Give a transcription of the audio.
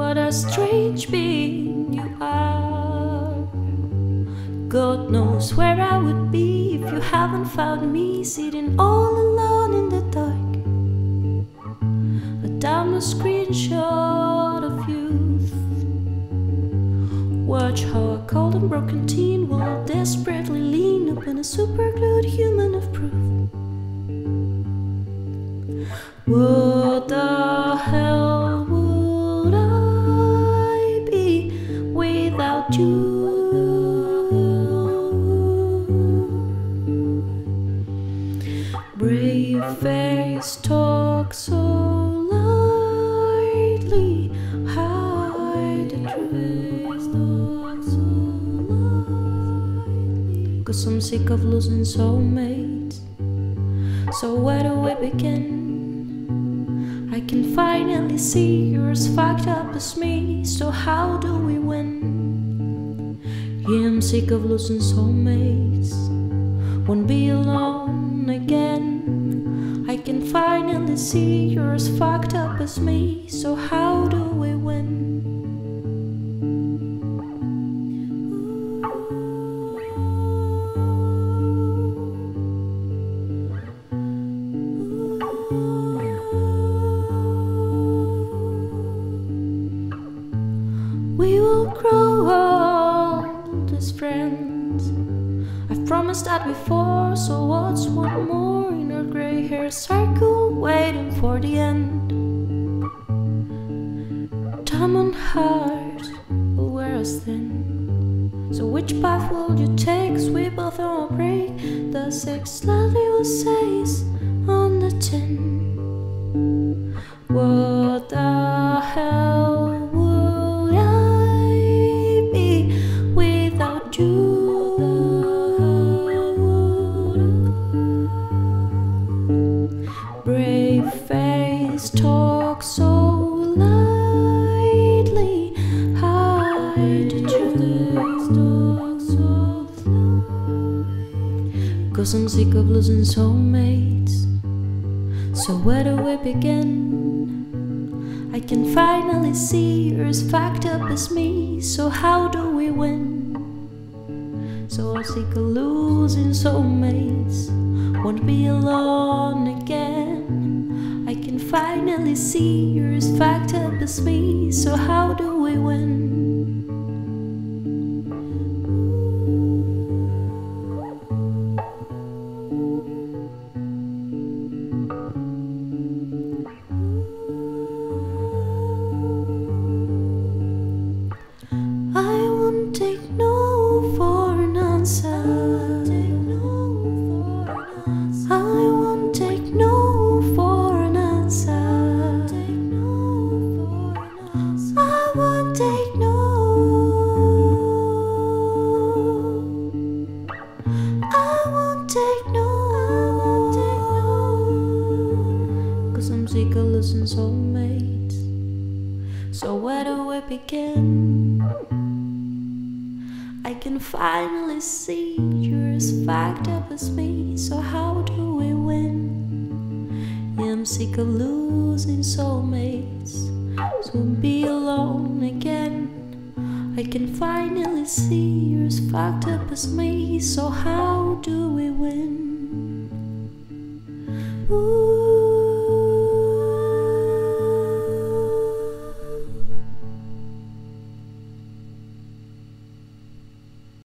a strange being you are. God knows where I would be if you haven't found me sitting all alone in the dark. A down screenshot of youth. Watch how a cold and broken teen will desperately lean upon a superglued human of proof. What the Brave face talk so lightly, hide the truth. Talk so lightly. Cause I'm sick of losing soulmates. So where do we begin? I can finally see you're as fucked up as me. So how do we win? Yeah, I'm sick of losing soulmates. Won't be alone again. Finally see you're as fucked up as me. So how do we win? We will grow old as friends. I've promised that before, so what's one more gray hair circle waiting for the end? Time and heart will wear us thin. So which path will you take? both on a break. The six slightly will says on the tin. What the hell talk so lightly, hide. So. Cause I'm sick of losing soulmates. So where do we begin? I can finally see you're as fucked up as me. So how do we win? So I'm sick of losing soulmates. Won't be alone finally see you're as fucked up as me. So how do we win? I of losing soulmates. So where do we begin? I can finally see you're as fucked up as me. So how do we win? Yeah, I'm sick of losing soulmates. So be alone again. I can finally see you're as fucked up as me. So how do we win?